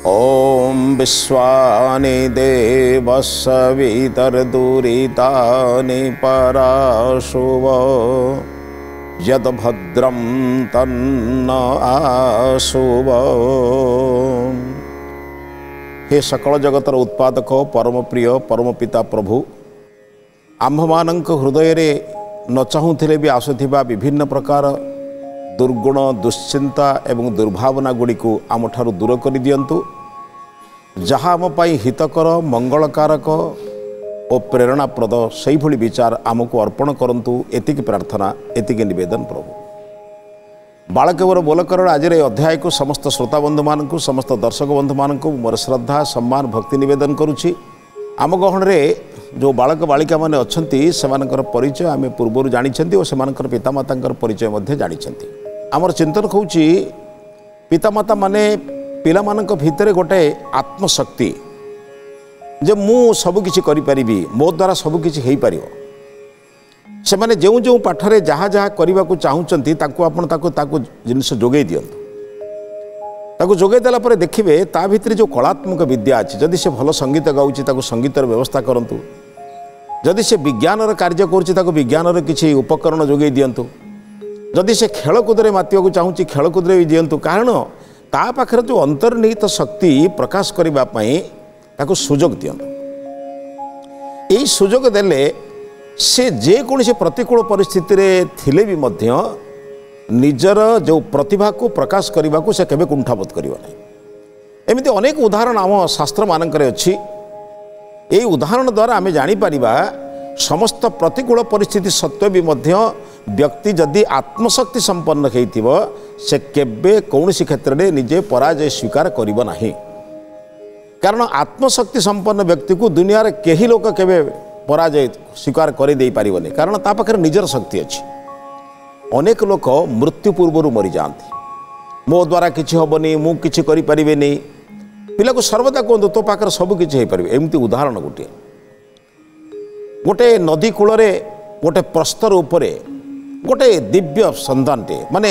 ॐ विश्वानि देवसवितर्दुरितानि पराशुव यद्भद्रं तन्न आशुव ହେ ସକଳ ଜଗତର ଉତ୍ପାଦକ ପରମ ପ୍ରିୟ ପରମ ପିତା ପ୍ରଭୁ ଆମ୍ଭମାନଙ୍କ ହୃଦୟରେ ନ ଚାହୁଁଥିଲେ ବି ଆସୁଥିବା ବିଭିନ୍ନ ପ୍ରକାର ଦୁର୍ଗୁଣ ଦୁଶ୍ଚିନ୍ତା ଏବଂ ଦୁର୍ଭାବନା ଗୁଡ଼ିକୁ ଆମଠାରୁ ଦୂର କରିଦିଅନ୍ତୁ। ଯାହା ଆମ ପାଇଁ ହିତକର ମଙ୍ଗଳକାରକ ଓ ପ୍ରେରଣାପ୍ରଦ ସେହିଭଳି ବିଚାର ଆମକୁ ଅର୍ପଣ କରନ୍ତୁ। ଏତିକି ପ୍ରାର୍ଥନା ଏତିକି ନିବେଦନ ପ୍ରଭୁ। ବାଳକେବର ବୋଲକରଣ ଆଜିର ଏହି ଅଧ୍ୟାୟକୁ ସମସ୍ତ ଶ୍ରୋତାବନ୍ଧୁମାନଙ୍କୁ ସମସ୍ତ ଦର୍ଶକ ବନ୍ଧୁମାନଙ୍କୁ ମୋର ଶ୍ରଦ୍ଧା ସମ୍ମାନ ଭକ୍ତି ନିବେଦନ କରୁଛି। ଆମ ଗହଣରେ ଯେଉଁ ବାଳକ ବାଳିକାମାନେ ଅଛନ୍ତି ସେମାନଙ୍କର ପରିଚୟ ଆମେ ପୂର୍ବରୁ ଜାଣିଛନ୍ତି ଓ ସେମାନଙ୍କର ପିତାମାତାଙ୍କର ପରିଚୟ ମଧ୍ୟ ଜାଣିଛନ୍ତି। ଆମର ଚିନ୍ତନ ହେଉଛି ପିତାମାତାମାନେ ପିଲାମାନଙ୍କ ଭିତରେ ଗୋଟେ ଆତ୍ମଶକ୍ତି ଯେ ମୁଁ ସବୁକିଛି କରିପାରିବି ମୋ ଦ୍ୱାରା ସବୁକିଛି ହେଇପାରିବ ସେମାନେ ଯେଉଁ ଯେଉଁ ପାଠରେ ଯାହା ଯାହା କରିବାକୁ ଚାହୁଁଛନ୍ତି ତାକୁ ଆପଣ ତାକୁ ତାକୁ ଜିନିଷ ଯୋଗାଇ ଦିଅନ୍ତୁ ତାକୁ ଯୋଗାଇ ଦେଲା ପରେ ଦେଖିବେ ତା ଭିତରେ ଯେଉଁ କଳାତ୍ମକ ବିଦ୍ୟା ଅଛି ଯଦି ସେ ଭଲ ସଙ୍ଗୀତ ଗାଉଛି ତାକୁ ସଙ୍ଗୀତର ବ୍ୟବସ୍ଥା କରନ୍ତୁ ଯଦି ସେ ବିଜ୍ଞାନର କାର୍ଯ୍ୟ କରୁଛି ତାକୁ ବିଜ୍ଞାନର କିଛି ଉପକରଣ ଯୋଗାଇ ଦିଅନ୍ତୁ ଯଦି ସେ ଖେଳକୁଦରେ ମାତିବାକୁ ଚାହୁଁଛି ଖେଳକୁଦରେ ବି ଦିଅନ୍ତୁ। କାରଣ ତା ପାଖରେ ଯେଉଁ ଅନ୍ତର୍ନିହିତ ଶକ୍ତି ପ୍ରକାଶ କରିବା ପାଇଁ ତାକୁ ସୁଯୋଗ ଦିଅନ୍ତୁ। ଏଇ ସୁଯୋଗ ଦେଲେ ସେ ଯେକୌଣସି ପ୍ରତିକୂଳ ପରିସ୍ଥିତିରେ ଥିଲେ ବି ମଧ୍ୟ ନିଜର ଯେଉଁ ପ୍ରତିଭାକୁ ପ୍ରକାଶ କରିବାକୁ ସେ କେବେ କୁଣ୍ଠାବୋଧ କରିବ ନାହିଁ। ଏମିତି ଅନେକ ଉଦାହରଣ ଆମ ଶାସ୍ତ୍ରମାନଙ୍କରେ ଅଛି। ଏହି ଉଦାହରଣ ଦ୍ୱାରା ଆମେ ଜାଣିପାରିବା ସମସ୍ତ ପ୍ରତିକୂଳ ପରିସ୍ଥିତି ସତ୍ତ୍ୱେ ବି ମଧ୍ୟ ବ୍ୟକ୍ତି ଯଦି ଆତ୍ମଶକ୍ତି ସମ୍ପନ୍ନ ହେଇଥିବ ସେ କେବେ କୌଣସି କ୍ଷେତ୍ରରେ ନିଜେ ପରାଜୟ ସ୍ୱୀକାର କରିବ ନାହିଁ କାରଣ ଆତ୍ମଶକ୍ତି ସମ୍ପନ୍ନ ବ୍ୟକ୍ତିକୁ ଦୁନିଆରେ କେହି ଲୋକ କେବେ ପରାଜୟ ସ୍ୱୀକାର କରିଦେଇପାରିବନି କାରଣ ତା ପାଖରେ ନିଜର ଶକ୍ତି ଅଛି ଅନେକ ଲୋକ ମୃତ୍ୟୁ ପୂର୍ବରୁ ମରିଯାଆନ୍ତି ମୋ ଦ୍ୱାରା କିଛି ହେବନି ମୁଁ କିଛି କରିପାରିବିନି ପିଲାକୁ ସର୍ବଦା କୁହନ୍ତୁ ତୋ ପାଖରେ ସବୁ କିଛି ହେଇପାରିବ। ଏମିତି ଉଦାହରଣ ଗୋଟିଏ। ଗୋଟେ ନଦୀ କୂଳରେ ଗୋଟେ ପ୍ରସ୍ତର ଉପରେ ଗୋଟେ ଦିବ୍ୟ ସନ୍ତାନଟେ। ମାନେ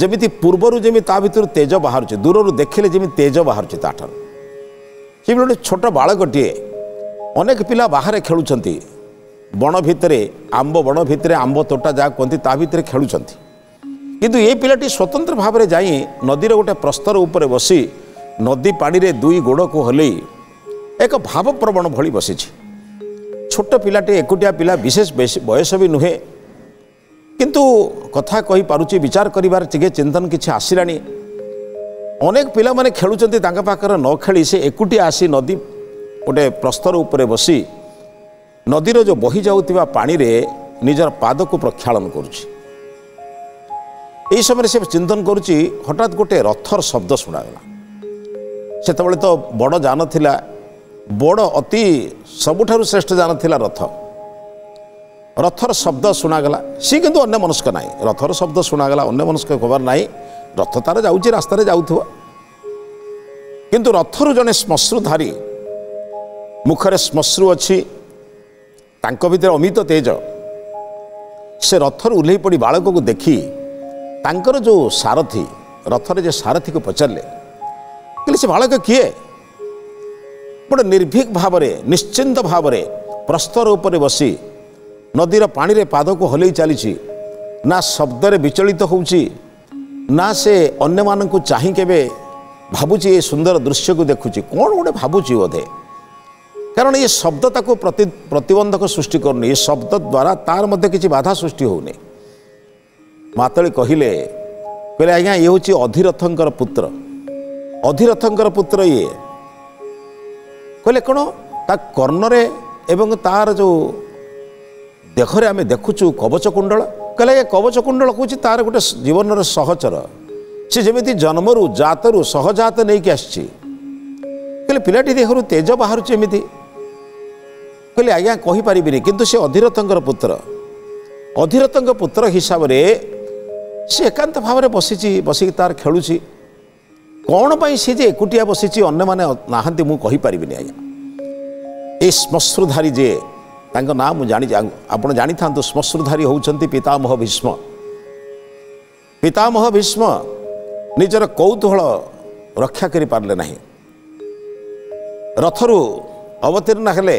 ଯେମିତି ପୂର୍ବରୁ ଯେମିତି ତା ଭିତରୁ ତେଜ ବାହାରୁଛି ଦୂରରୁ ଦେଖିଲେ ଯେମିତି ତେଜ ବାହାରୁଛି ତାଠାରୁ। ସେଭଳି ଗୋଟେ ଛୋଟ ବାଳକଟିଏ ଅନେକ ପିଲା ବାହାରେ ଖେଳୁଛନ୍ତି। ବଣ ଭିତରେ ଆମ୍ବ ବଣ ଭିତରେ ଆମ୍ବ ତୋଟା ଯାହା କୁହନ୍ତି ତା ଭିତରେ ଖେଳୁଛନ୍ତି। କିନ୍ତୁ ଏ ପିଲାଟି ସ୍ୱତନ୍ତ୍ର ଭାବରେ ଯାଇ ନଦୀର ଗୋଟେ ପ୍ରସ୍ତର ଉପରେ ବସି ନଦୀ ପାଣିରେ ଦୁଇ ଗୋଡ଼କୁ ହଲେଇ ଏକ ଭାବପ୍ରବଣ ଭଳି ବସିଛି। ଛୋଟ ପିଲାଟି ଏକୁଟିଆ ପିଲା ବିଶେଷ ବେଶୀ ବୟସ ବି ନୁହେଁ କିନ୍ତୁ କଥା କହିପାରୁଛି ବିଚାର କରିବାର ଟିକେ ଚିନ୍ତନ କିଛି ଆସିଲାଣି ଅନେକ ପିଲାମାନେ ଖେଳୁଛନ୍ତି ତାଙ୍କ ପାଖରେ ନ ଖେଳି ସେ ଏକୁଟିଆ ଆସି ନଦୀ ଗୋଟେ ପ୍ରସ୍ତର ଉପରେ ବସି ନଦୀର ଯେଉଁ ବହି ଯାଉଥିବା ପାଣିରେ ନିଜର ପାଦକୁ ପ୍ରକ୍ଷାଳନ କରୁଛି। ଏହି ସମୟରେ ସେ ଚିନ୍ତନ କରୁଛି ହଠାତ୍ ଗୋଟେ ରଥର ଶବ୍ଦ ଶୁଣାଗଲା। ସେତେବେଳେ ତ ବଡ଼ ଯାନ ଥିଲା ବଡ଼ ଅତି ସବୁଠାରୁ ଶ୍ରେଷ୍ଠ ଯାନ ଥିଲା ରଥ। ରଥର ଶବ୍ଦ ଶୁଣାଗଲା। ସିଏ କିନ୍ତୁ ଅନ୍ୟ ମନସ୍କ ନାହିଁ। ରଥର ଶବ୍ଦ ଶୁଣାଗଲା ଅନ୍ୟ ମନସ୍କ ଖବର ନାହିଁ। ରଥ ତାର ଯାଉଛି ରାସ୍ତାରେ ଯାଉଥିବ। କିନ୍ତୁ ରଥରୁ ଜଣେ ଶ୍ମଶ୍ରୁଧାରୀ ମୁଖରେ ଶ୍ମଶ୍ରୁ ଅଛି ତାଙ୍କ ଭିତରେ ଅମିତ ତେଜ। ସେ ରଥରୁ ଓହ୍ଲେଇ ପଡ଼ି ବାଳକକୁ ଦେଖି ତାଙ୍କର ଯେଉଁ ସାରଥି ରଥରେ ଯେ ସାରଥିକୁ ପଚାରିଲେ କହିଲେ ସେ ବାଳକ କିଏ? ଗୋଟେ ନିର୍ଭୀକ ଭାବରେ ନିଶ୍ଚିନ୍ତ ଭାବରେ ପ୍ରସ୍ତର ଉପରେ ବସି ନଦୀର ପାଣିରେ ପାଦକୁ ହଲେଇ ଚାଲିଛି। ନା ଶବ୍ଦରେ ବିଚଳିତ ହେଉଛି ନା ସେ ଅନ୍ୟମାନଙ୍କୁ ଚାହିଁ କେବେ ଭାବୁଛି ଏ ସୁନ୍ଦର ଦୃଶ୍ୟକୁ ଦେଖୁଛି। କ'ଣ ଗୋଟେ ଭାବୁଛି ବୋଧେ? କାରଣ ଏ ଶବ୍ଦ ତାକୁ ପ୍ରତି ପ୍ରତିବନ୍ଧକ ସୃଷ୍ଟି କରୁନି। ଏ ଶବ୍ଦ ଦ୍ୱାରା ତାର ମଧ୍ୟ କିଛି ବାଧା ସୃଷ୍ଟି ହେଉନି। ମାତଳି କହିଲେ କହିଲେ ଆଜ୍ଞା ଇଏ ହେଉଛି ଅଧିରଥଙ୍କର ପୁତ୍ର। ଅଧିରଥଙ୍କର ପୁତ୍ର ଇଏ। କହିଲେ କ'ଣ? ତା କର୍ଣ୍ଣରେ ଏବଂ ତାର ଯେଉଁ ଦେହରେ ଆମେ ଦେଖୁଛୁ କବଚ କୁଣ୍ଡଳ। କହିଲେ ଏ କବଚ କୁଣ୍ଡଳ କହୁଛି ତାର ଗୋଟେ ଜୀବନର ସହଚର। ସେ ଯେମିତି ଜନ୍ମରୁ ଜାତରୁ ସହଜାତ ନେଇକି ଆସିଛି। କହିଲେ ପିଲାଟି ଦେହରୁ ତେଜ ବାହାରୁଛି ଏମିତି। କହିଲେ ଆଜ୍ଞା କହିପାରିବିନି କିନ୍ତୁ ସେ ଅଧିରଥଙ୍କର ପୁତ୍ର। ଅଧିରଥଙ୍କ ପୁତ୍ର ହିସାବରେ ସେ ଏକାନ୍ତ ଭାବରେ ବସିଛି ବସିକି ତାର ଖେଳୁଛି। କ'ଣ ପାଇଁ ସେ ଯେ ଏକୁଟିଆ ବସିଛି ଅନ୍ୟମାନେ ନାହାନ୍ତି ମୁଁ କହିପାରିବିନି ଆଜ୍ଞା। ଏ ଶ୍ମଶ୍ରୁଧାରୀ ଯିଏ ତାଙ୍କ ନାଁ ମୁଁ ଜାଣିଛି ଆପଣ ଜାଣିଥାନ୍ତୁ ଶ୍ମଶ୍ରୁଧାରୀ ହେଉଛନ୍ତି ପିତାମହ ଭୀଷ୍ମ। ପିତାମହ ଭୀଷ୍ମ ନିଜର କୌତୂହଳ ରକ୍ଷା କରିପାରିଲେ ନାହିଁ। ରଥରୁ ଅବତୀର୍ଣ୍ଣ ହେଲେ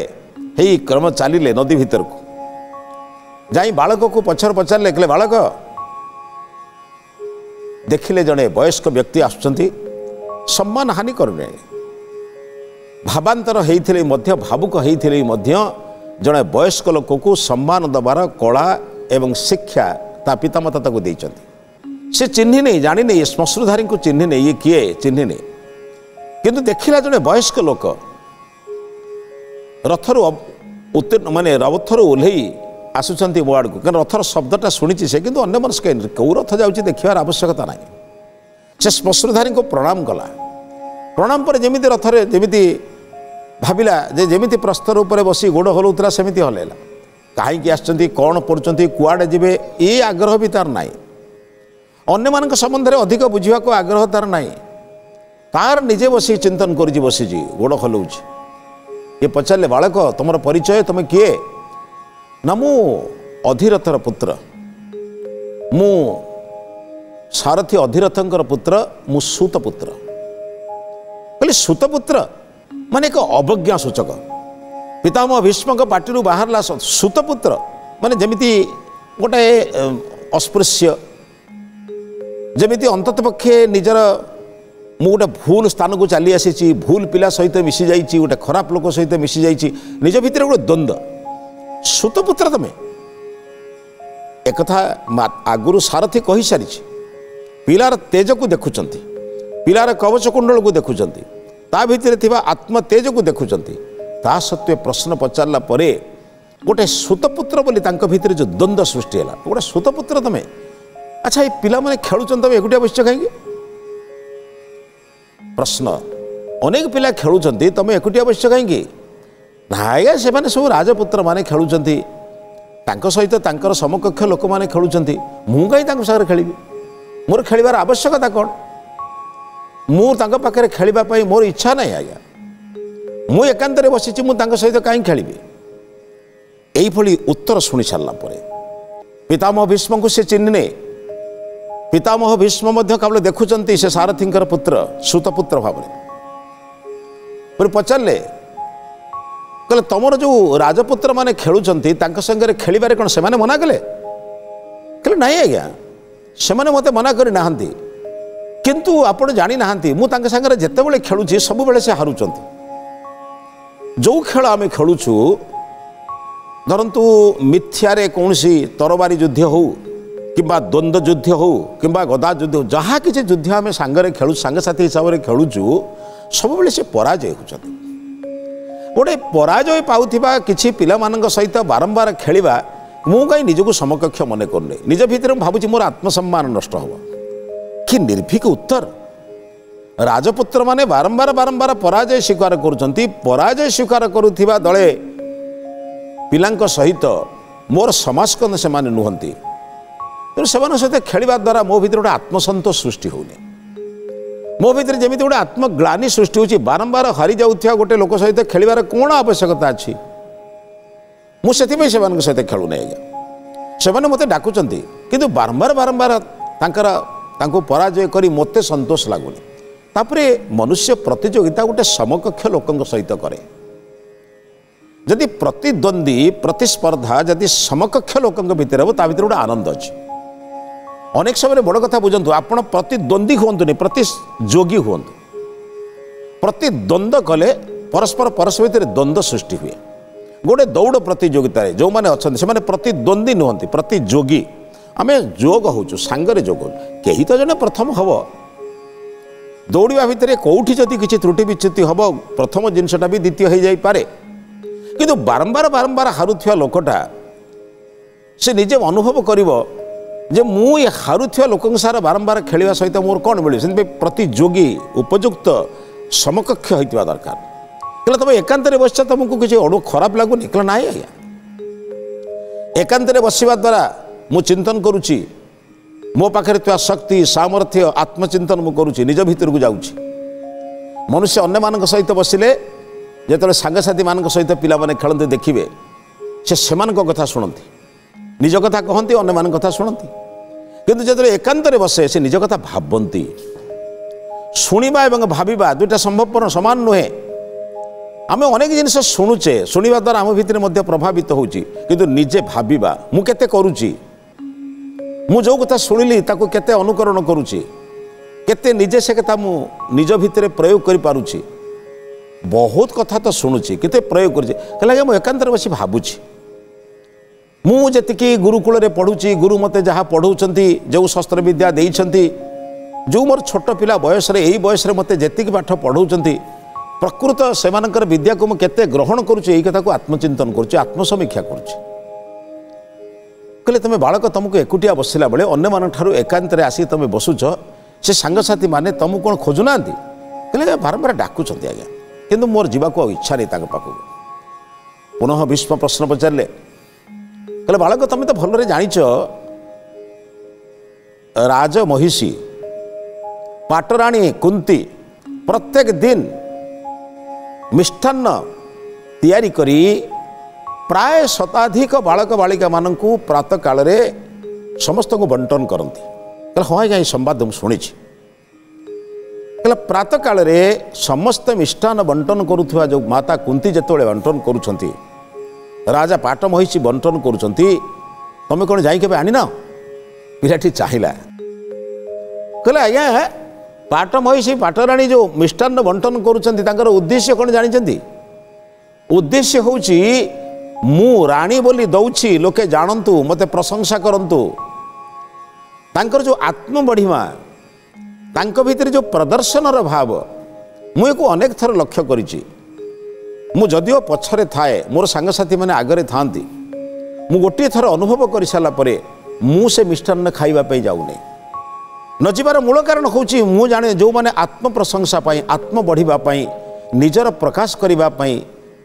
ହେଇ କ୍ରମ ଚାଲିଲେ ନଦୀ ଭିତରକୁ। ଯାଇ ବାଳକକୁ ପଛରେ ପଚାରିଲେ କହିଲେ ବାଳକ ଦେଖିଲେ ଜଣେ ବୟସ୍କ ବ୍ୟକ୍ତି ଆସୁଛନ୍ତି ସମ୍ମାନ ହାନି କରୁନି ଭାବାନ୍ତର ହେଇଥିଲେ ମଧ୍ୟ ଭାବୁକ ହେଇଥିଲେ ମଧ୍ୟ ଜଣେ ବୟସ୍କ ଲୋକକୁ ସମ୍ମାନ ଦେବାର କଳା ଏବଂ ଶିକ୍ଷା ତା ପିତାମାତା ତାକୁ ଦେଇଛନ୍ତି। ସେ ଚିହ୍ନି ନେଇ ଜାଣିନି ଶ୍ମଶ୍ରୁଧାରୀଙ୍କୁ ଚିହ୍ନି ନେଇ ଇଏ କିଏ ଚିହ୍ନି ନେଇ। କିନ୍ତୁ ଦେଖିଲା ଜଣେ ବୟସ୍କ ଲୋକ ରଥରୁ ଉତ୍ତୀର୍ଣ୍ଣ ମାନେ ରଥରୁ ଓହ୍ଲେଇ ଆସୁଛନ୍ତି ମୋ ଆଡ଼କୁ। କାରଣ ରଥର ଶବ୍ଦଟା ଶୁଣିଛି ସେ କିନ୍ତୁ ଅନ୍ୟ ମନସ୍କ କେଉଁ ରଥ ଯାଉଛି ଦେଖିବାର ଆବଶ୍ୟକତା ନାହିଁ। ସେ ଶ୍ମଶ୍ରୁଧାରୀଙ୍କୁ ପ୍ରଣାମ କଲା। ପ୍ରଣାମ ପରେ ଯେମିତି ରଥରେ ଯେମିତି ଭାବିଲା ଯେ ଯେମିତି ପ୍ରସ୍ତର ଉପରେ ବସି ଗୋଡ଼ ହଲଉଥିଲା ସେମିତି ହଲେଇଲା। କାହିଁକି ଆସିଛନ୍ତି କ'ଣ ପଢ଼ୁଛନ୍ତି କୁଆଡ଼େ ଯିବେ ଏ ଆଗ୍ରହ ବି ତାର ନାହିଁ। ଅନ୍ୟମାନଙ୍କ ସମ୍ବନ୍ଧରେ ଅଧିକ ବୁଝିବାକୁ ଆଗ୍ରହ ତାର ନାହିଁ। ତାର ନିଜେ ବସିକି ଚିନ୍ତନ କରିଛି ବସିଛି ଗୋଡ଼ ହଲଉଛି। ଇଏ ପଚାରିଲେ ବାଳକ ତୁମର ପରିଚୟ ତୁମେ କିଏ? ନା ମୁଁ ଅଧିରଥର ପୁତ୍ର। ମୁଁ ସାରଥୀ ଅଧିରଥଙ୍କର ପୁତ୍ର ମୁଁ ସୁତ ପୁତ୍ର। କହିଲେ ସୁତ ପୁତ୍ର? ମାନେ ଏକ ଅବଜ୍ଞା ସୂଚକ ପିତାମହ ଭୀଷ୍ମଙ୍କ ପାଟିରୁ ବାହାରିଲା ସୁତପୁତ୍ର ମାନେ ଯେମିତି ଗୋଟାଏ ଅସ୍ପୃଶ୍ୟ। ଯେମିତି ଅନ୍ତତ ପକ୍ଷେ ନିଜର ମୁଁ ଗୋଟେ ଭୁଲ ସ୍ଥାନକୁ ଚାଲି ଆସିଛି ଭୁଲ ପିଲା ସହିତ ମିଶି ଯାଇଛି ଗୋଟେ ଖରାପ ଲୋକ ସହିତ ମିଶି ଯାଇଛି ନିଜ ଭିତରେ ଗୋଟେ ଦ୍ୱନ୍ଦ୍ୱ ସୁତପୁତ୍ର ତମେ? ଏକଥା ଆଗରୁ ସାରଥୀ କହିସାରିଛି। ପିଲାର ତେଜକୁ ଦେଖୁଛନ୍ତି। ପିଲାର କବଚ କୁଣ୍ଡଳକୁ ଦେଖୁଛନ୍ତି। ତା ଭିତରେ ଥିବା ଆତ୍ମତେଜକୁ ଦେଖୁଛନ୍ତି। ତା ସତ୍ତ୍ୱେ ପ୍ରଶ୍ନ ପଚାରିଲା ପରେ ଗୋଟେ ସୁତପୁତ୍ର ବୋଲି ତାଙ୍କ ଭିତରେ ଯେଉଁ ଦ୍ୱନ୍ଦ୍ୱ ସୃଷ୍ଟି ହେଲା ଗୋଟେ ସୁତପୁତ୍ର ତମେ? ଆଚ୍ଛା ଏ ପିଲାମାନେ ଖେଳୁଛନ୍ତି ତମେ ଏକୁଟିଆ ବସିଛ କାହିଁକି? ପ୍ରଶ୍ନ ଅନେକ ପିଲା ଖେଳୁଛନ୍ତି ତମେ ଏକୁଟିଆ ବସିଛ କାହିଁକି? ନା ଆଜ୍ଞା ସେମାନେ ସବୁ ରାଜପୁତ୍ରମାନେ ଖେଳୁଛନ୍ତି। ତାଙ୍କ ସହିତ ତାଙ୍କର ସମକକ୍ଷ ଲୋକମାନେ ଖେଳୁଛନ୍ତି। ମୁଁ କାହିଁ ତାଙ୍କ ସାଙ୍ଗରେ ଖେଳିବି? ମୋର ଖେଳିବାର ଆବଶ୍ୟକତା କ'ଣ? ମୁଁ ତାଙ୍କ ପାଖରେ ଖେଳିବା ପାଇଁ ମୋର ଇଚ୍ଛା ନାହିଁ ଆଜ୍ଞା। ମୁଁ ଏକାନ୍ତରେ ବସିଛି ମୁଁ ତାଙ୍କ ସହିତ କାହିଁ ଖେଳିବି? ଏଇଭଳି ଉତ୍ତର ଶୁଣି ସାରିଲା ପରେ ପିତାମହ ଭୀଷ୍ମଙ୍କୁ ସେ ଚିହ୍ନିନେ। ପିତାମହ ଭୀଷ୍ମ ମଧ୍ୟ କେବଳ ଦେଖୁଛନ୍ତି ସେ ସାରଥୀଙ୍କର ପୁତ୍ର ସୁତପୁତ୍ର ଭାବରେ। ପରେ ପଚାରିଲେ କହିଲେ ତମର ଯେଉଁ ରାଜପୁତ୍ର ମାନେ ଖେଳୁଛନ୍ତି ତାଙ୍କ ସାଙ୍ଗରେ ଖେଳିବାରେ କ'ଣ ସେମାନେ ମନା କଲେ? କହିଲେ ନାଇଁ ଆଜ୍ଞା ସେମାନେ ମୋତେ ମନା କରିନାହାନ୍ତି। କିନ୍ତୁ ଆପଣ ଜାଣିନାହାନ୍ତି ମୁଁ ତାଙ୍କ ସାଙ୍ଗରେ ଯେତେବେଳେ ଖେଳୁଛି ସବୁବେଳେ ସେ ହାରୁଛନ୍ତି ଯେଉଁ ଖେଳ ଆମେ ଖେଳୁଛୁ ଧରନ୍ତୁ ମିଥ୍ୟାରେ କୌଣସି ତରବାରୀ ଯୁଦ୍ଧ ହେଉ କିମ୍ବା ଦ୍ୱନ୍ଦ୍ୱ ଯୁଦ୍ଧ ହେଉ କିମ୍ବା ଗଦା ଯୁଦ୍ଧ ହେଉ ଯାହା କିଛି ଯୁଦ୍ଧ ଆମେ ସାଙ୍ଗରେ ଖେଳୁ ସାଙ୍ଗସାଥି ହିସାବରେ ଖେଳୁଛୁ ସବୁବେଳେ ସେ ପରାଜୟ ହେଉଛନ୍ତି ଗୋଟେ ପରାଜୟ ପାଉଥିବା କିଛି ପିଲାମାନଙ୍କ ସହିତ ବାରମ୍ବାର ଖେଳିବା ମୁଁ କାହିଁ ନିଜକୁ ସମକକ୍ଷ ମନେ କରୁନି ନିଜ ଭିତରେ ମୁଁ ଭାବୁଛି ମୋର ଆତ୍ମସମ୍ମାନ ନଷ୍ଟ ହେବ କି ନିର୍ଭୀକ ଉତ୍ତର ରାଜପୁତ୍ରମାନେ ବାରମ୍ବାର ବାରମ୍ବାର ପରାଜୟ ସ୍ୱୀକାର କରୁଛନ୍ତି ପରାଜୟ ସ୍ୱୀକାର କରୁଥିବା ଦଳେ ପିଲାଙ୍କ ସହିତ ମୋର ସମାଜକନ୍ଦ ସେମାନେ ନୁହନ୍ତି। ତେଣୁ ସେମାନଙ୍କ ସହିତ ଖେଳିବା ଦ୍ୱାରା ମୋ ଭିତରେ ଗୋଟେ ଆତ୍ମସନ୍ତୋଷ ସୃଷ୍ଟି ହେଉନି। ମୋ ଭିତରେ ଯେମିତି ଗୋଟେ ଆତ୍ମଗ୍ଲାନୀ ସୃଷ୍ଟି ହେଉଛି ବାରମ୍ବାର ହାରିଯାଉଥିବା ଗୋଟେ ଲୋକ ସହିତ ଖେଳିବାର କ'ଣ ଆବଶ୍ୟକତା ଅଛି? ମୁଁ ସେଥିପାଇଁ ସେମାନଙ୍କ ସହିତ ଖେଳୁନି ଆଜ୍ଞା। ସେମାନେ ମୋତେ ଡାକୁଛନ୍ତି କିନ୍ତୁ ବାରମ୍ବାର ବାରମ୍ବାର ତାଙ୍କର ତାଙ୍କୁ ପରାଜୟ କରି ମୋତେ ସନ୍ତୋଷ ଲାଗୁନି। ତାପରେ ମନୁଷ୍ୟ ପ୍ରତିଯୋଗିତା ଗୋଟେ ସମକକ୍ଷ ଲୋକଙ୍କ ସହିତ କରେ। ଯଦି ପ୍ରତିଦ୍ୱନ୍ଦ୍ୱୀ ପ୍ରତିସ୍ପର୍ଦ୍ଧା ଯଦି ସମକକ୍ଷ ଲୋକଙ୍କ ଭିତରେ ହେବ ତା ଭିତରେ ଗୋଟେ ଆନନ୍ଦ ଅଛି। ଅନେକ ସମୟରେ ବଡ଼ କଥା ବୁଝନ୍ତୁ ଆପଣ ପ୍ରତିଦ୍ୱନ୍ଦ୍ୱୀ ହୁଅନ୍ତୁନି ପ୍ରତିଯୋଗୀ ହୁଅନ୍ତୁ। ପ୍ରତିଦ୍ୱନ୍ଦ୍ୱ କଲେ ପରସ୍ପର ପରସ୍ପର ଭିତରେ ଦ୍ୱନ୍ଦ୍ୱ ସୃଷ୍ଟି ହୁଏ। ଗୋଟେ ଦୌଡ଼ ପ୍ରତିଯୋଗିତାରେ ଯେଉଁମାନେ ଅଛନ୍ତି ସେମାନେ ପ୍ରତିଦ୍ୱନ୍ଦ୍ୱୀ ନୁହନ୍ତି ପ୍ରତିଯୋଗୀ। ଆମେ ଯୋଗ ହେଉଛୁ ସାଙ୍ଗରେ ଯୋଗ କେହି ତ ଜଣେ ପ୍ରଥମ ହେବ। ଦୌଡ଼ିବା ଭିତରେ କେଉଁଠି ଯଦି କିଛି ତ୍ରୁଟି ବିଚ୍ୟୁତି ହେବ ପ୍ରଥମ ଜିନିଷଟା ବି ଦ୍ୱିତୀୟ ହୋଇଯାଇପାରେ। କିନ୍ତୁ ବାରମ୍ବାର ବାରମ୍ବାର ହାରୁଥିବା ଲୋକଟା ସେ ନିଜେ ଅନୁଭବ କରିବ ଯେ ମୁଁ ଏ ହାରୁଥିବା ଲୋକଙ୍କ ସାରା ବାରମ୍ବାର ଖେଳିବା ସହିତ ମୋର କ'ଣ ମିଳିବ ସେଥିପାଇଁ ପ୍ରତିଯୋଗୀ ଉପଯୁକ୍ତ ସମକକ୍ଷ ହୋଇଥିବା ଦରକାର। କହିଲେ ତୁମେ ଏକାନ୍ତରେ ବସିଛ ତୁମକୁ କିଛି ଅଡ଼ୁ ଖରାପ ଲାଗୁନି? କହିଲେ ନାହିଁ ଆଜ୍ଞା। ଏକାନ୍ତରେ ବସିବା ଦ୍ୱାରା ମୁଁ ଚିନ୍ତନ କରୁଛି। ମୋ ପାଖରେ ଥିବା ଶକ୍ତି ସାମର୍ଥ୍ୟ ଆତ୍ମଚିନ୍ତନ ମୁଁ କରୁଛି ନିଜ ଭିତରକୁ ଯାଉଛି। ମନୁଷ୍ୟ ଅନ୍ୟମାନଙ୍କ ସହିତ ବସିଲେ ଯେତେବେଳେ ସାଙ୍ଗସାଥିମାନଙ୍କ ସହିତ ପିଲାମାନେ ଖେଳନ୍ତି ଦେଖିବେ ସେ ସେମାନଙ୍କ କଥା ଶୁଣନ୍ତି। ନିଜ କଥା କହନ୍ତି ଅନ୍ୟମାନଙ୍କ କଥା ଶୁଣନ୍ତି। କିନ୍ତୁ ଯେତେବେଳେ ଏକାନ୍ତରେ ବସେ ସେ ନିଜ କଥା ଭାବନ୍ତି। ଶୁଣିବା ଏବଂ ଭାବିବା ଦୁଇଟା ସମ୍ଭବପର ସମାନ ନୁହେଁ। ଆମେ ଅନେକ ଜିନିଷ ଶୁଣୁଛେ ଶୁଣିବା ଦ୍ୱାରା ଆମ ଭିତରେ ମଧ୍ୟ ପ୍ରଭାବିତ ହେଉଛି। କିନ୍ତୁ ନିଜେ ଭାବିବା ମୁଁ କେତେ କରୁଛି? ମୁଁ ଯେଉଁ କଥା ଶୁଣିଲି ତାକୁ କେତେ ଅନୁକରଣ କରୁଛି। କେତେ ନିଜେ ସେ କଥା ମୁଁ ନିଜ ଭିତରେ ପ୍ରୟୋଗ କରିପାରୁଛି। ବହୁତ କଥା ତ ଶୁଣୁଛି କେତେ ପ୍ରୟୋଗ କରୁଛି। କହିଲେ ଆଜ୍ଞା ମୁଁ ଏକାନ୍ତରେ ବସି ଭାବୁଛି। ମୁଁ ଯେତିକି ଗୁରୁକୂଳରେ ପଢ଼ୁଛି ଗୁରୁ ମୋତେ ଯାହା ପଢ଼ଉଛନ୍ତି ଯେଉଁ ଶସ୍ତ୍ର ବିଦ୍ୟା ଦେଇଛନ୍ତି ଯେଉଁ ମୋର ଛୋଟ ପିଲା ବୟସରେ ଏଇ ବୟସରେ ମୋତେ ଯେତିକି ପାଠ ପଢ଼ଉଛନ୍ତି ପ୍ରକୃତ ସେମାନଙ୍କର ବିଦ୍ୟାକୁ ମୁଁ କେତେ ଗ୍ରହଣ କରୁଛି ଏଇ କଥାକୁ ଆତ୍ମଚିନ୍ତନ କରୁଛି ଆତ୍ମସମୀକ୍ଷା କରୁଛି। କହିଲେ ତୁମେ ବାଳକ ତୁମକୁ ଏକୁଟିଆ ବସିଲା ବେଳେ ଅନ୍ୟମାନଙ୍କଠାରୁ ଏକାନ୍ତରେ ଆସି ତୁମେ ବସୁଛ। ସେ ସାଙ୍ଗସାଥିମାନେ ତୁମକୁ କ'ଣ ଖୋଜୁନାହାନ୍ତି? କହିଲେ ବାରମ୍ବାର ଡାକୁଛନ୍ତି ଆଜ୍ଞା। କିନ୍ତୁ ମୋର ଯିବାକୁ ଆଉ ଇଚ୍ଛା ନାହିଁ ତାଙ୍କ ପାଖକୁ। ପୁନଃ ଭୀଷ୍ମ ପ୍ରଶ୍ନ ପଚାରିଲେ କହିଲେ ବାଳକ ତୁମେ ତ ଭଲରେ ଜାଣିଛ ରାଜ ମହିଷୀ ପାଟରାଣୀ କୁନ୍ତି ପ୍ରତ୍ୟେକ ଦିନ ମିଷ୍ଟାନ୍ନ ତିଆରି କରି ପ୍ରାୟ ଶତାଧିକ ବାଳକ ବାଳିକାମାନଙ୍କୁ ପ୍ରାତଃକାଳରେ ସମସ୍ତଙ୍କୁ ବଣ୍ଟନ କରନ୍ତି କହିଲେ ହଁ ଆଜ୍ଞା ଏ ସମ୍ବାଦ ମୁଁ ଶୁଣିଛି କହିଲେ ପ୍ରାତଃକାଳରେ ସମସ୍ତେ ମିଷ୍ଟାନ୍ନ ବଣ୍ଟନ କରୁଥିବା ଯେଉଁ ମାତା କୁନ୍ତି ଯେତେବେଳେ ବଣ୍ଟନ କରୁଛନ୍ତି ରାଜା ପାଟ ମହିଷି ବଣ୍ଟନ କରୁଛନ୍ତି ତମେ କ'ଣ ଯାଇ କେବେ ଆଣିନ ପିଲାଟି ଚାହିଁଲା କହିଲେ ଆଜ୍ଞା ପାଟ ମହିଷି ପାଟରାଣୀ ଯେଉଁ ମିଷ୍ଟାନ୍ନ ବଣ୍ଟନ କରୁଛନ୍ତି ତାଙ୍କର ଉଦ୍ଦେଶ୍ୟ କ'ଣ ଜାଣିଛନ୍ତି ଉଦ୍ଦେଶ୍ୟ ହେଉଛି ମୁଁ ରାଣୀ ବୋଲି ଦଉଛି ଲୋକେ ଜାଣନ୍ତୁ ମୋତେ ପ୍ରଶଂସା କରନ୍ତୁ ତାଙ୍କର ଯେଉଁ ଆତ୍ମବଢ଼ିମା ତାଙ୍କ ଭିତରେ ଯେଉଁ ପ୍ରଦର୍ଶନର ଭାବ ମୁଁ ଏକୁ ଅନେକ ଥର ଲକ୍ଷ୍ୟ କରିଛି ମୁଁ ଯଦିଓ ପଛରେ ଥାଏ ମୋର ସାଙ୍ଗସାଥିମାନେ ଆଗରେ ଥାଆନ୍ତି ମୁଁ ଗୋଟିଏ ଥର ଅନୁଭବ କରିସାରିଲା ପରେ ମୁଁ ସେ ମିଷ୍ଟାନ୍ନ ଖାଇବା ପାଇଁ ଯାଉନି ନ ଯିବାର ମୂଳ କାରଣ ହେଉଛି ମୁଁ ଜାଣେ ଯେଉଁମାନେ ଆତ୍ମପ୍ରଶଂସା ପାଇଁ ଆତ୍ମ ବଢ଼ିବା ପାଇଁ ନିଜର ପ୍ରକାଶ କରିବା ପାଇଁ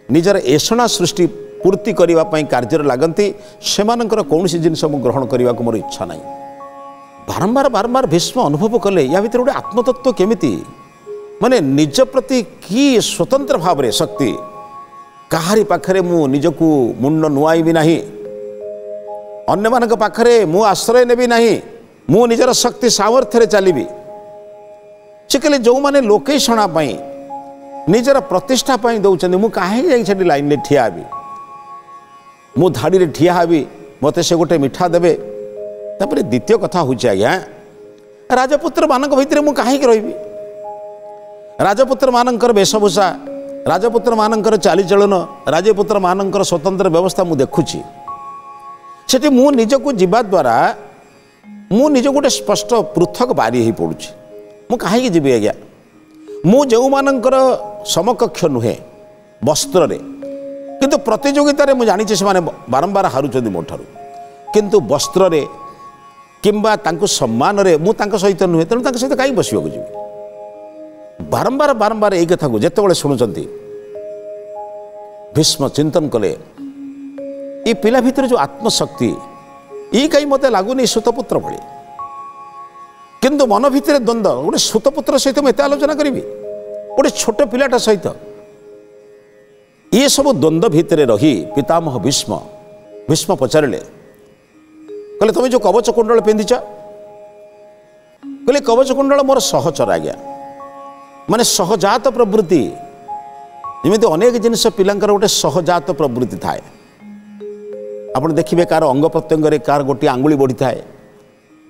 ନିଜର ଏଷଣା ସୃଷ୍ଟି ପୂର୍ତ୍ତି କରିବା ପାଇଁ କାର୍ଯ୍ୟରେ ଲାଗନ୍ତି ସେମାନଙ୍କର କୌଣସି ଜିନିଷ ମୁଁ ଗ୍ରହଣ କରିବାକୁ ମୋର ଇଚ୍ଛା ନାହିଁ ବାରମ୍ବାର ବାରମ୍ବାର ଭୀଷ୍ମ ଅନୁଭବ କଲେ ୟା ଭିତରେ ଗୋଟେ ଆତ୍ମତତ୍ଵ କେମିତି ମାନେ ନିଜ ପ୍ରତି କି ସ୍ୱତନ୍ତ୍ର ଭାବରେ ଶକ୍ତି କାହାରି ପାଖରେ ମୁଁ ନିଜକୁ ମୁଣ୍ଡ ନୁଆଇବି ନାହିଁ ଅନ୍ୟମାନଙ୍କ ପାଖରେ ମୁଁ ଆଶ୍ରୟ ନେବି ନାହିଁ ମୁଁ ନିଜର ଶକ୍ତି ସାମର୍ଥ୍ୟରେ ଚାଲିବି ସେ କହିଲେ ଯେଉଁମାନେ ଲୋକେଷଣା ପାଇଁ ନିଜର ପ୍ରତିଷ୍ଠା ପାଇଁ ଦେଉଛନ୍ତି ମୁଁ କାହିଁକି ଯାଇ ସେଠି ଲାଇନ୍ରେ ଠିଆ ହେବି ମୁଁ ଧାଡ଼ିରେ ଠିଆ ହେବି ମୋତେ ସେ ଗୋଟେ ମିଠା ଦେବେ। ତାପରେ ଦ୍ୱିତୀୟ କଥା ହେଉଛି ଆଜ୍ଞା ରାଜପୁତ୍ରମାନଙ୍କ ଭିତରେ ମୁଁ କାହିଁକି ରହିବି? ରାଜପୁତ୍ରମାନଙ୍କର ବେଶଭୂଷା ରାଜପୁତ୍ରମାନଙ୍କର ଚାଲିଚଳନ ରାଜପୁତ୍ରମାନଙ୍କର ସ୍ୱତନ୍ତ୍ର ବ୍ୟବସ୍ଥା ମୁଁ ଦେଖୁଛି। ସେଠି ମୁଁ ନିଜକୁ ଯିବା ଦ୍ୱାରା ମୁଁ ନିଜକୁ ଗୋଟେ ସ୍ପଷ୍ଟ ପୃଥକ ବାରି ହେଇ ପଡ଼ୁଛି। ମୁଁ କାହିଁକି ଯିବି ଆଜ୍ଞା? ମୁଁ ଯେଉଁମାନଙ୍କର ସମକକ୍ଷ ନୁହେଁ ବସ୍ତ୍ରରେ କିନ୍ତୁ ପ୍ରତିଯୋଗିତାରେ ମୁଁ ଜାଣିଛି ସେମାନେ ବାରମ୍ବାର ହାରୁଛନ୍ତି ମୋ ଠାରୁ କିନ୍ତୁ ବସ୍ତ୍ରରେ କିମ୍ବା ତାଙ୍କୁ ସମ୍ମାନରେ ମୁଁ ତାଙ୍କ ସହିତ ନୁହେଁ ତେଣୁ ତାଙ୍କ ସହିତ କାହିଁକି ବସିବାକୁ ଯିବି ବାରମ୍ବାର ବାରମ୍ବାର ଏଇ କଥାକୁ ଯେତେବେଳେ ଶୁଣୁଛନ୍ତି ଭୀଷ୍ମ ଚିନ୍ତନ କଲେ ଏ ପିଲା ଭିତରେ ଯେଉଁ ଆତ୍ମଶକ୍ତି ଇ କାହିଁ ମୋତେ ଲାଗୁନି ସୁତପୁତ୍ର ଭଳି କିନ୍ତୁ ମନ ଭିତରେ ଦ୍ୱନ୍ଦ୍ୱ ଗୋଟେ ସୁତପୁତ୍ର ସହିତ ମୁଁ ଏତେ ଆଲୋଚନା କରିବି ଗୋଟେ ଛୋଟ ପିଲାଟା ସହିତ ଇଏ ସବୁ ଦ୍ୱନ୍ଦ୍ୱ ଭିତରେ ରହି ପିତାମହ ଭୀଷ୍ମ ଭୀଷ୍ମ ପଚାରିଲେ କହିଲେ ତୁମେ ଯେଉଁ କବଚ କୁଣ୍ଡଳ ପିନ୍ଧିଛ କହିଲେ କବଚ କୁଣ୍ଡଳ ମୋର ସହଚର ଆଜ୍ଞା ମାନେ ସହଜାତ ପ୍ରବୃତ୍ତି ଯେମିତି ଅନେକ ଜିନିଷ ପିଲାଙ୍କର ଗୋଟେ ସହଜାତ ପ୍ରବୃତ୍ତି ଥାଏ ଆପଣ ଦେଖିବେ କାହାର ଅଙ୍ଗ ପ୍ରତ୍ୟଙ୍ଗରେ କାହାର ଗୋଟିଏ ଆଙ୍ଗୁଳି ବଢ଼ିଥାଏ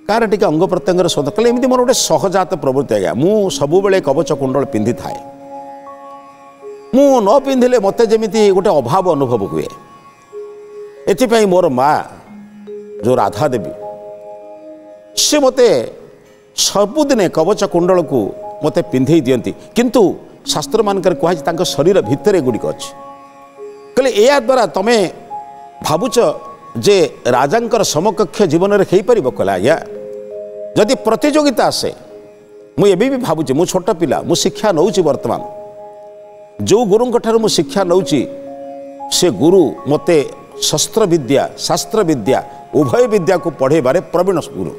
କାହାର ଟିକେ ଅଙ୍ଗ ପ୍ରତ୍ୟଙ୍ଗରେ ସଦ କଲେ ଏମିତି ମୋର ଗୋଟେ ସହଜାତ ପ୍ରବୃତ୍ତି ଆଜ୍ଞା ମୁଁ ସବୁବେଳେ କବଚ କୁଣ୍ଡଳ ପିନ୍ଧିଥାଏ ମୁଁ ନ ପିନ୍ଧିଲେ ମୋତେ ଯେମିତି ଗୋଟେ ଅଭାବ ଅନୁଭବ ହୁଏ। ଏଥିପାଇଁ ମୋର ମା ଯେଉଁ ରାଧା ଦେବୀ ସେ ମୋତେ ସବୁଦିନେ କବଚ କୁଣ୍ଡଳକୁ ମୋତେ ପିନ୍ଧେଇ ଦିଅନ୍ତି। କିନ୍ତୁ ଶାସ୍ତ୍ରମାନଙ୍କରେ କୁହାଯାଇଛି ତାଙ୍କ ଶରୀର ଭିତରେ ଏଗୁଡ଼ିକ ଅଛି। କହିଲେ ଏହା ଦ୍ୱାରା ତୁମେ ଭାବୁଛ ଯେ ରାଜାଙ୍କର ସମକକ୍ଷ ଜୀବନରେ ହେଇପାରିବ କହିଲା ଆଜ୍ଞା। ଯଦି ପ୍ରତିଯୋଗିତା ଆସେ ମୁଁ ଏବେ ବି ଭାବୁଛି ମୁଁ ଛୋଟ ପିଲା ମୁଁ ଶିକ୍ଷା ନେଉଛି ବର୍ତ୍ତମାନ। ଯେଉଁ ଗୁରୁଙ୍କ ଠାରୁ ମୁଁ ଶିକ୍ଷା ନେଉଛି ସେ ଗୁରୁ ମୋତେ ଶସ୍ତ୍ର ବିଦ୍ୟା ଶାସ୍ତ୍ର ବିଦ୍ୟା ଉଭୟ ବିଦ୍ୟାକୁ ପଢ଼େଇବାରେ ପ୍ରବୀଣ ଗୁରୁ।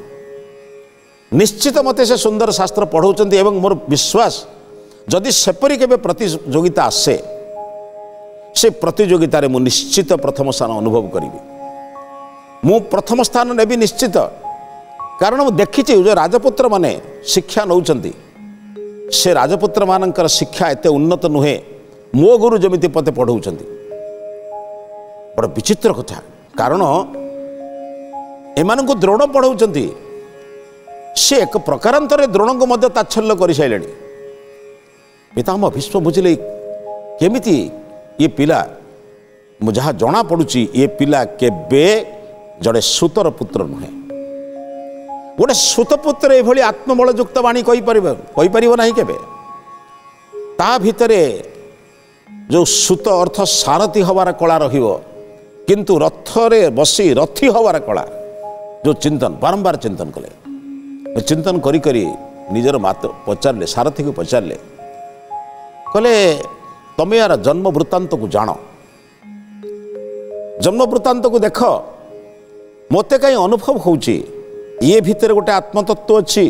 ନିଶ୍ଚିତ ମୋତେ ସେ ସୁନ୍ଦର ଶାସ୍ତ୍ର ପଢ଼ାଉଛନ୍ତି ଏବଂ ମୋର ବିଶ୍ୱାସ ଯଦି ସେପରି କେବେ ପ୍ରତିଯୋଗିତା ଆସେ ସେ ପ୍ରତିଯୋଗିତାରେ ମୁଁ ନିଶ୍ଚିତ ପ୍ରଥମ ସ୍ଥାନ ଅନୁଭବ କରିବି। ମୁଁ ପ୍ରଥମ ସ୍ଥାନ ନେବି ନିଶ୍ଚିତ। କାରଣ ମୁଁ ଦେଖିଛି ଯେଉଁ ରାଜପୁତ୍ରମାନେ ଶିକ୍ଷା ନେଉଛନ୍ତି। ସେ ରାଜପୁତ୍ରମାନଙ୍କର ଶିକ୍ଷା ଏତେ ଉନ୍ନତ ନୁହେଁ। ମୋ ଗୁରୁ ଯେମିତି ମୋତେ ପଢ଼ଉଛନ୍ତି। ବଡ଼ ବିଚିତ୍ର କଥା। କାରଣ ଏମାନଙ୍କୁ ଦ୍ରୋଣ ପଢ଼ଉଛନ୍ତି। ସେ ଏକ ପ୍ରକାରାନ୍ତରେ ଦ୍ରୋଣଙ୍କୁ ମଧ୍ୟ ତାଚ୍ଛଲ୍ୟ କରିସାରିଲେଣି। ପିତାମହ ଭୀଷ୍ମ ବୁଝିଲେ କେମିତି ଇଏ ପିଲା ମୁଁ ଯାହା ଜଣାପଡ଼ୁଛି ଏ ପିଲା କେବେ ଜଣେ ସୁତର ପୁତ୍ର ନୁହେଁ। ଗୋଟେ ସୁତପୁତ୍ର ଏଭଳି ଆତ୍ମବଳଯୁକ୍ତ ବାଣୀ କହିପାରିବ କହିପାରିବ ନାହିଁ କେବେ? ତା ଭିତରେ ଯେଉଁ ସୁତ ଅର୍ଥ ସାରଥି ହେବାର କଳା ରହିବ କିନ୍ତୁ ରଥରେ ବସି ରଥି ହେବାର କଳା ଯେଉଁ ଚିନ୍ତନ ବାରମ୍ବାର ଚିନ୍ତନ କଲେ ଚିନ୍ତନ କରି କରି ନିଜର ମାତ ପଚାରିଲେ ସାରଥିକୁ ପଚାରିଲେ କହିଲେ ତମେ ୟାର ଜନ୍ମ ବୃତ୍ତାନ୍ତକୁ ଜାଣ। ଜନ୍ମ ବୃତ୍ତାନ୍ତକୁ ଦେଖ। ମୋତେ କାହିଁ ଅନୁଭବ ହେଉଛି? ଇଏ ଭିତରେ ଗୋଟେ ଆତ୍ମତତ୍ଵ ଅଛି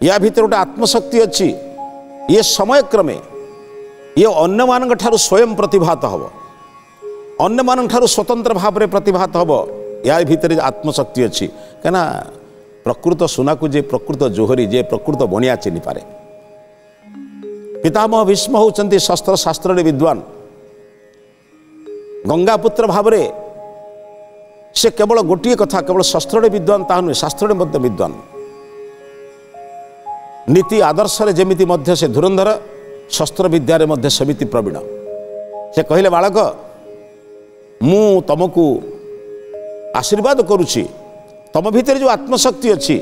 ୟା ଭିତରେ ଗୋଟେ ଆତ୍ମଶକ୍ତି ଅଛି ଇଏ ସମୟକ୍ରମେ ଇଏ ଅନ୍ୟମାନଙ୍କ ଠାରୁ ସ୍ୱୟଂ ପ୍ରତିଭାତ ହେବ ଅନ୍ୟମାନଙ୍କ ଠାରୁ ସ୍ୱତନ୍ତ୍ର ଭାବରେ ପ୍ରତିଭାତ ହେବ ୟା ଭିତରେ ଆତ୍ମଶକ୍ତି ଅଛି କାହିଁକିନା ପ୍ରକୃତ ସୁନାକୁ ଯେ ପ୍ରକୃତ ଜୋହରି ଯେ ପ୍ରକୃତ ବଣିଆ ଚିହ୍ନିପାରେ ପିତାମହ ଭୀଷ୍ମ ହେଉଛନ୍ତି ଶସ୍ତ୍ର ଶାସ୍ତ୍ରରେ ବିଦ୍ୱାନ ଗଙ୍ଗାପୁତ୍ର ଭାବରେ ସେ କେବଳ ଗୋଟିଏ କଥା କେବଳ ଶସ୍ତ୍ରରେ ବିଦ୍ୱାନ ତାହା ନୁହେଁ ଶାସ୍ତ୍ରରେ ମଧ୍ୟ ବିଦ୍ୱାନ ନୀତି ଆଦର୍ଶରେ ଯେମିତି ମଧ୍ୟ ସେ ଧୁରନ୍ଧର ଶସ୍ତ୍ର ବିଦ୍ୟାରେ ମଧ୍ୟ ସେମିତି ପ୍ରବୀଣ ସେ କହିଲେ ବାଳକ ମୁଁ ତୁମକୁ ଆଶୀର୍ବାଦ କରୁଛି। ତୁମ ଭିତରେ ଯେଉଁ ଆତ୍ମଶକ୍ତି ଅଛି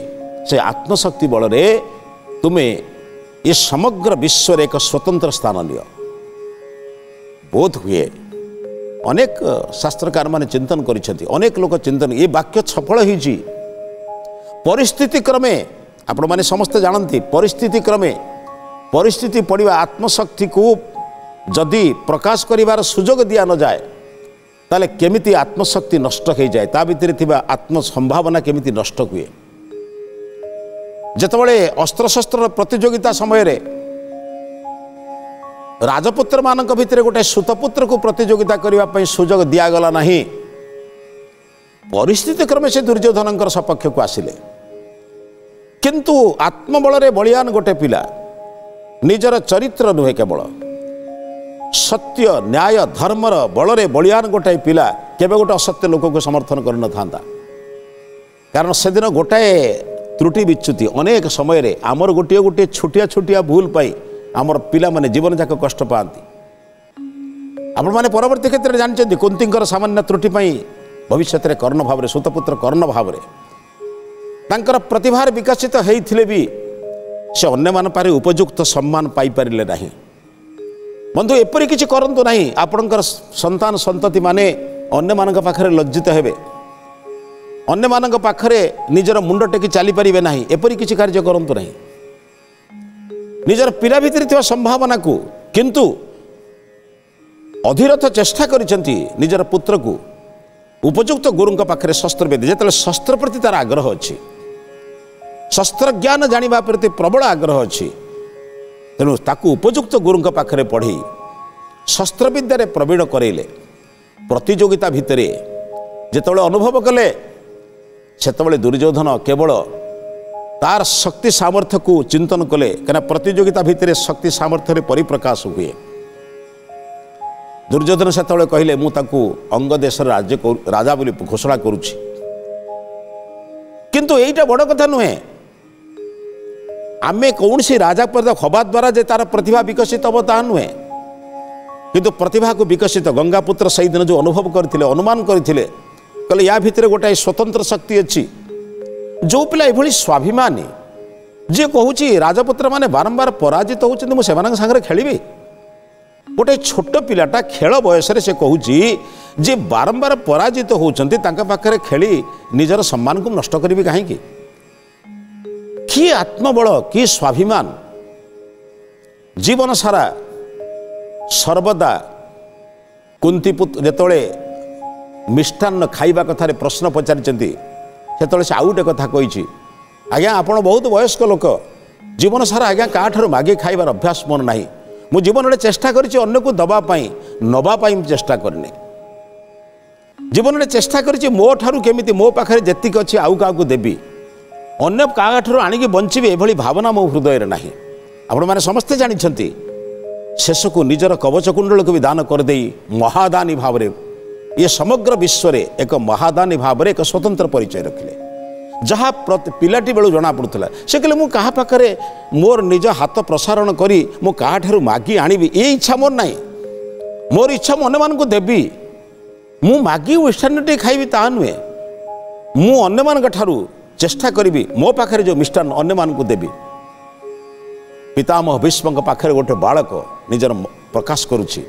ସେ ଆତ୍ମଶକ୍ତି ବଳରେ ତୁମେ ଏ ସମଗ୍ର ବିଶ୍ୱରେ ଏକ ସ୍ୱତନ୍ତ୍ର ସ୍ଥାନ ନିଅ। ବୋଧ ହୁଏ ଅନେକ ଶାସ୍ତ୍ରକାରମାନେ ଚିନ୍ତନ କରିଛନ୍ତି ଅନେକ ଲୋକ ଚିନ୍ତନ ଏ ବାକ୍ୟ ସଫଳ ହୋଇଛି। ପରିସ୍ଥିତି କ୍ରମେ ଆପଣମାନେ ସମସ୍ତେ ଜାଣନ୍ତି ପରିସ୍ଥିତି କ୍ରମେ ପରିସ୍ଥିତି ପଡ଼ିବା ଆତ୍ମଶକ୍ତିକୁ ଯଦି ପ୍ରକାଶ କରିବାର ସୁଯୋଗ ଦିଆ ନଯାଏ ତାହେଲେ କେମିତି ଆତ୍ମଶକ୍ତି ନଷ୍ଟ ହୋଇଯାଏ? ତା ଭିତରେ ଥିବା ଆତ୍ମ ସମ୍ଭାବନା କେମିତି ନଷ୍ଟ ହୁଏ? ଯେତେବେଳେ ଅସ୍ତ୍ରଶସ୍ତ୍ରର ପ୍ରତିଯୋଗିତା ସମୟରେ ରାଜପୁତ୍ରମାନଙ୍କ ଭିତରେ ଗୋଟାଏ ସୁତପୁତ୍ରକୁ ପ୍ରତିଯୋଗିତା କରିବା ପାଇଁ ସୁଯୋଗ ଦିଆଗଲା ନାହିଁ ପରିସ୍ଥିତି କ୍ରମେ ସେ ଦୁର୍ଯ୍ୟୋଧନଙ୍କର ସପକ୍ଷକୁ ଆସିଲେ। କିନ୍ତୁ ଆତ୍ମବଳରେ ବଳିଆନ ଗୋଟେ ପିଲା ନିଜର ଚରିତ୍ର ନୁହେଁ କେବଳ। ସତ୍ୟ ନ୍ୟାୟ ଧର୍ମର ବଳରେ ବଳିଆନ ଗୋଟାଏ ପିଲା କେବେ ଗୋଟେ ଅସତ୍ୟ ଲୋକକୁ ସମର୍ଥନ କରିନଥାନ୍ତା। କାରଣ ସେଦିନ ଗୋଟାଏ ତ୍ରୁଟି ବିଚ୍ୟୁତି ଅନେକ ସମୟରେ ଆମର ଗୋଟିଏ ଗୋଟିଏ ଛୋଟିଆ ଛୋଟିଆ ଭୁଲ ପାଇଁ ଆମର ପିଲାମାନେ ଜୀବନଯାକ କଷ୍ଟ ପାଆନ୍ତି। ଆପଣମାନେ ପରବର୍ତ୍ତୀ କ୍ଷେତ୍ରରେ ଜାଣିଛନ୍ତି କୁନ୍ତୀଙ୍କର ସାମାନ୍ୟ ତ୍ରୁଟି ପାଇଁ ଭବିଷ୍ୟତରେ କର୍ଣ୍ଣ ଭାବରେ ସୁତପୁତ୍ର କର୍ଣ୍ଣ ଭାବରେ। ତାଙ୍କର ପ୍ରତିଭାରେ ବିକଶିତ ହେଇଥିଲେ ବି ସେ ଅନ୍ୟମାନଙ୍କ ପାଖରେ ଉପଯୁକ୍ତ ସମ୍ମାନ ପାଇପାରିଲେ ନାହିଁ। ବନ୍ଧୁ ଏପରି କିଛି କରନ୍ତୁ ନାହିଁ। ଆପଣଙ୍କର ସନ୍ତାନ ସନ୍ତତିମାନେ ଅନ୍ୟମାନଙ୍କ ପାଖରେ ଲଜ୍ଜିତ ହେବେ। ଅନ୍ୟମାନଙ୍କ ପାଖରେ ନିଜର ମୁଣ୍ଡ ଟେକି ଚାଲିପାରିବେ ନାହିଁ। ଏପରି କିଛି କାର୍ଯ୍ୟ କରନ୍ତୁ ନାହିଁ। ନିଜର ପିଲା ଭିତରେ ଥିବା ସମ୍ଭାବନାକୁ କିନ୍ତୁ ଅଧୀରଥ ଚେଷ୍ଟା କରିଛନ୍ତି ନିଜର ପୁତ୍ରକୁ। ଉପଯୁକ୍ତ ଗୁରୁଙ୍କ ପାଖରେ ଶସ୍ତ୍ରବେଦୀ ଯେତେବେଳେ ଶସ୍ତ୍ର ପ୍ରତି ତାର ଆଗ୍ରହ ଅଛି ଶସ୍ତ୍ର ଜ୍ଞାନ ଜାଣିବା ପ୍ରତି ପ୍ରବଳ ଆଗ୍ରହ ଅଛି ତେଣୁ ତାକୁ ଉପଯୁକ୍ତ ଗୁରୁଙ୍କ ପାଖରେ ପଢ଼ି ଶସ୍ତ୍ରବିଦ୍ୟାରେ ପ୍ରବୀଣ କରାଇଲେ। ପ୍ରତିଯୋଗିତା ଭିତରେ ଯେତେବେଳେ ଅନୁଭବ କଲେ ସେତେବେଳେ ଦୁର୍ଯ୍ୟୋଧନ କେବଳ ତାର ଶକ୍ତି ସାମର୍ଥ୍ୟକୁ ଚିନ୍ତନ କଲେ କାହିଁକିନା ପ୍ରତିଯୋଗିତା ଭିତରେ ଶକ୍ତି ସାମର୍ଥ୍ୟରେ ପରିପ୍ରକାଶ ହୁଏ। ଦୁର୍ଯ୍ୟୋଧନ ସେତେବେଳେ କହିଲେ ମୁଁ ତାଙ୍କୁ ଅଙ୍ଗ ଦେଶର ରାଜ୍ୟ ରାଜା ବୋଲି ଘୋଷଣା କରୁଛି। କିନ୍ତୁ ଏଇଟା ବଡ଼ କଥା ନୁହେଁ। आमे कौनसी राजा पर तो हवा द्वारा जे तार प्रतिभा विकसित हम ता नुहे। कि प्रतिभा को विकसित गंगापुत्र सही दिन जो अनुभव करते अनुमान करते कह या भितर गोटाए स्वतंत्र शक्ति अच्छी। जो पिला ये स्वाभिमानी, जी कहूँ राजपुत्र मैंने बारंबार पराजित होती तो मुझे सागर गोटे छोट पाटा खेल बयस कहूँ बारंबार पराजित होती खेली, निजर सम्मान को नष्ट करी कहीं କି ଆତ୍ମବଳ କି ସ୍ୱାଭିମାନ ଜୀବନ ସାରା ସର୍ବଦା କୁନ୍ତି ଯେତେବେଳେ ମିଷ୍ଟାନ୍ନ ଖାଇବା କଥାରେ ପ୍ରଶ୍ନ ପଚାରିଛନ୍ତି ସେତେବେଳେ ସେ ଆଉ ଗୋଟେ କଥା କହିଛି ଆଜ୍ଞା ଆପଣ ବହୁତ ବୟସ୍କ ଲୋକ। ଜୀବନ ସାରା ଆଜ୍ଞା କାହାଠାରୁ ମାଗି ଖାଇବାର ଅଭ୍ୟାସ ମୋର ନାହିଁ। ମୁଁ ଜୀବନରେ ଚେଷ୍ଟା କରିଛି ଅନ୍ୟକୁ ଦେବା ପାଇଁ ନେବା ପାଇଁ ମୁଁ ଚେଷ୍ଟା କରିନି। ଜୀବନରେ ଚେଷ୍ଟା କରିଛି ମୋ ଠାରୁ କେମିତି ମୋ ପାଖରେ ଯେତିକି ଅଛି ଆଉ କାହାକୁ ଦେବି। ଅନ୍ୟ କାହାଠାରୁ ଆଣିକି ବଞ୍ଚିବି ଏଭଳି ଭାବନା ମୋ ହୃଦୟରେ ନାହିଁ। ଆପଣମାନେ ସମସ୍ତେ ଜାଣିଛନ୍ତି ଶେଷକୁ ନିଜର କବଚ କୁଣ୍ଡଳକୁ ବି ଦାନ କରିଦେଇ ମହାଦାନୀ ଭାବରେ ଇଏ ସମଗ୍ର ବିଶ୍ୱରେ ଏକ ମହାଦାନୀ ଭାବରେ ଏକ ସ୍ୱତନ୍ତ୍ର ପରିଚୟ ରଖିଲେ। ଯାହା ପ୍ରତି ପିଲାଟି ବେଳୁ ଜଣାପଡ଼ୁଥିଲା ସେ କହିଲେ ମୁଁ କାହା ପାଖରେ ମୋର ନିଜ ହାତ ପ୍ରସାରଣ କରି ମୁଁ କାହାଠାରୁ ମାଗି ଆଣିବି? ଏ ଇଚ୍ଛା ମୋର ନାହିଁ। ମୋର ଇଚ୍ଛା ମୁଁ ଅନ୍ୟମାନଙ୍କୁ ଦେବି। ମୁଁ ମାଗି ମିଷ୍ଟାନ୍ନଟି ଖାଇବି ତାହା ନୁହେଁ। ମୁଁ ଅନ୍ୟମାନଙ୍କ ଠାରୁ ଚେଷ୍ଟା କରିବି ମୋ ପାଖରେ ଯେଉଁ ମିଷ୍ଟାନ୍ନ ଅନ୍ୟମାନଙ୍କୁ ଦେବି। ପିତାମହ ଭୀଷ୍ମଙ୍କ ପାଖରେ ଗୋଟେ ବାଳକ ନିଜର ପ୍ରକାଶ କରୁଛି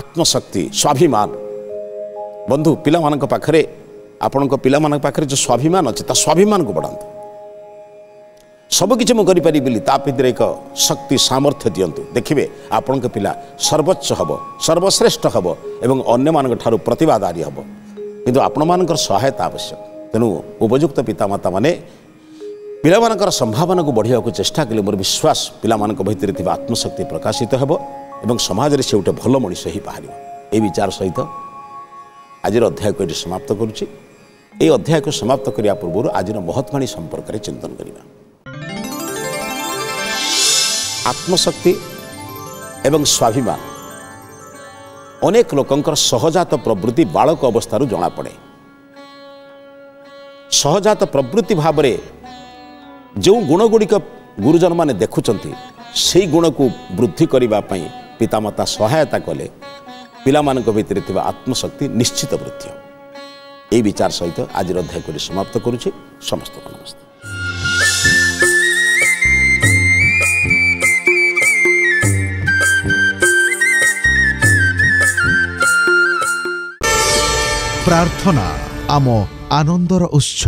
ଆତ୍ମଶକ୍ତି ସ୍ୱାଭିମାନ ବନ୍ଧୁ ପିଲାମାନଙ୍କ ପାଖରେ ଆପଣଙ୍କ ପିଲାମାନଙ୍କ ପାଖରେ ଯେଉଁ ସ୍ୱାଭିମାନ ଅଛି ତା ସ୍ୱାଭିମାନକୁ ବଢ଼ାନ୍ତୁ। ସବୁକିଛି ମୁଁ କରିପାରିବି ବୋଲି ତା ଭିତରେ ଏକ ଶକ୍ତି ସାମର୍ଥ୍ୟ ଦିଅନ୍ତୁ। ଦେଖିବେ ଆପଣଙ୍କ ପିଲା ସର୍ବୋଚ୍ଚ ହେବ ସର୍ବଶ୍ରେଷ୍ଠ ହେବ ଏବଂ ଅନ୍ୟମାନଙ୍କ ଠାରୁ ପ୍ରତିବାଦାରୀ ହେବ। କିନ୍ତୁ ଆପଣମାନଙ୍କର ସହାୟତା ଆବଶ୍ୟକ। ତେଣୁ ଉପଯୁକ୍ତ ପିତାମାତାମାନେ ପିଲାମାନଙ୍କର ସମ୍ଭାବନାକୁ ବଢ଼ିବାକୁ ଚେଷ୍ଟା କଲେ ମୋର ବିଶ୍ୱାସ ପିଲାମାନଙ୍କ ଭିତରେ ଥିବା ଆତ୍ମଶକ୍ତି ପ୍ରକାଶିତ ହେବ ଏବଂ ସମାଜରେ ସେ ଗୋଟେ ଭଲ ମଣିଷ ହିଁ ବାହାରିବ। ଏହି ବିଚାର ସହିତ ଆଜିର ଅଧ୍ୟାୟକୁ ଏଠି ସମାପ୍ତ କରୁଛି। ଏହି ଅଧ୍ୟାୟକୁ ସମାପ୍ତ କରିବା ପୂର୍ବରୁ ଆଜିର ମହତ୍ବାଣୀ ସମ୍ପର୍କରେ ଚିନ୍ତନ କରିବା। ଆତ୍ମଶକ୍ତି ଏବଂ ସ୍ୱାଭିମାନ। ଅନେକ ଲୋକଙ୍କର ସହଜାତ ପ୍ରବୃତ୍ତି ବାଳକ ଅବସ୍ଥାରୁ ଜଣାପଡ଼େ। ସହଜାତ ପ୍ରବୃତ୍ତି ଭାବରେ ଯେଉଁ ଗୁଣଗୁଡ଼ିକ ଗୁରୁଜନମାନେ ଦେଖୁଛନ୍ତି ସେଇ ଗୁଣକୁ ବୃଦ୍ଧି କରିବା ପାଇଁ ପିତାମାତା ସହାୟତା କଲେ ପିଲାମାନଙ୍କ ଭିତରେ ଥିବା ଆତ୍ମଶକ୍ତି ନିଶ୍ଚିତ ବୃଦ୍ଧି ହେବ। ଏହି ବିଚାର ସହିତ ଆଜିର ଅଧ୍ୟାୟକୁ ଏଠି ସମାପ୍ତ କରୁଛି। ସମସ୍ତଙ୍କୁ ନମସ୍ତେ ପ୍ରାର୍ଥନା ଆମ ଆନନ୍ଦର ଉତ୍ସ